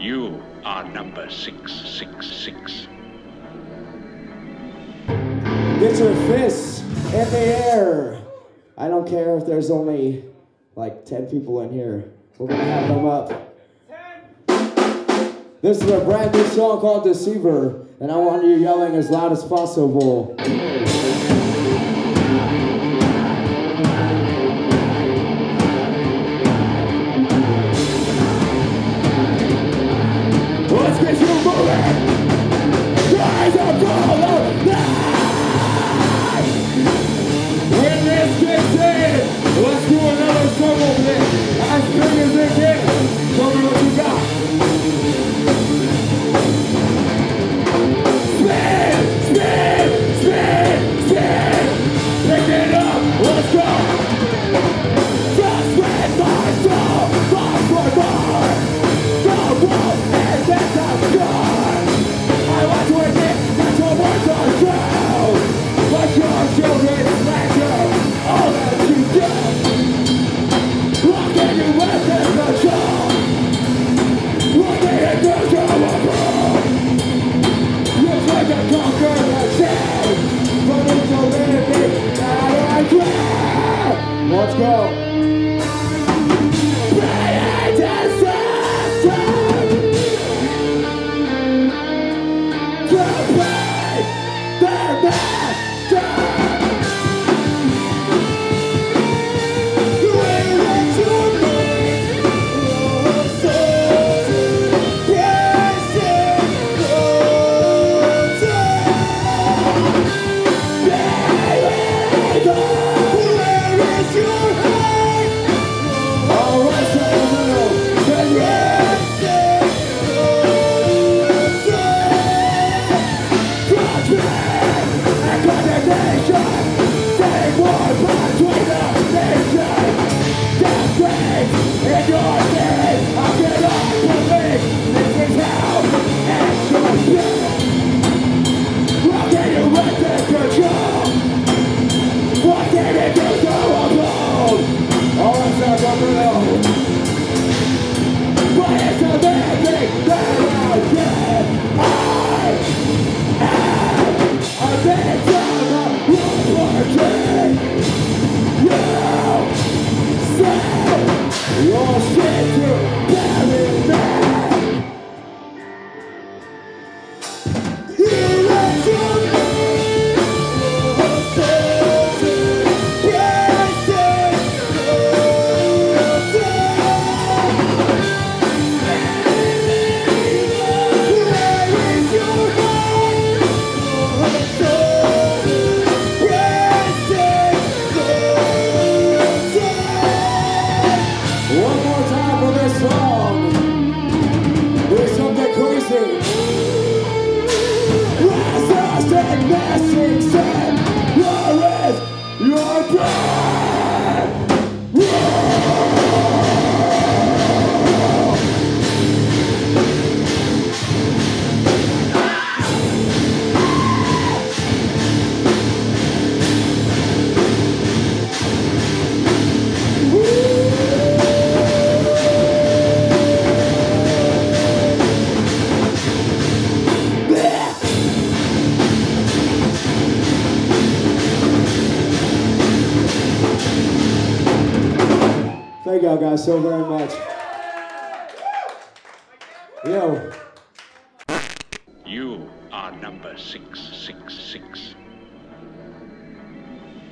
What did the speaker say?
You are number 666. Get your fists in the air. I don't care if there's only like 10 people in here. We're going to have them up. This is a brand new song called Deceiver, and I want you yelling as loud as possible. Yeah. go. Thank you. Thank y'all guys so very much. Yo. You are number 666.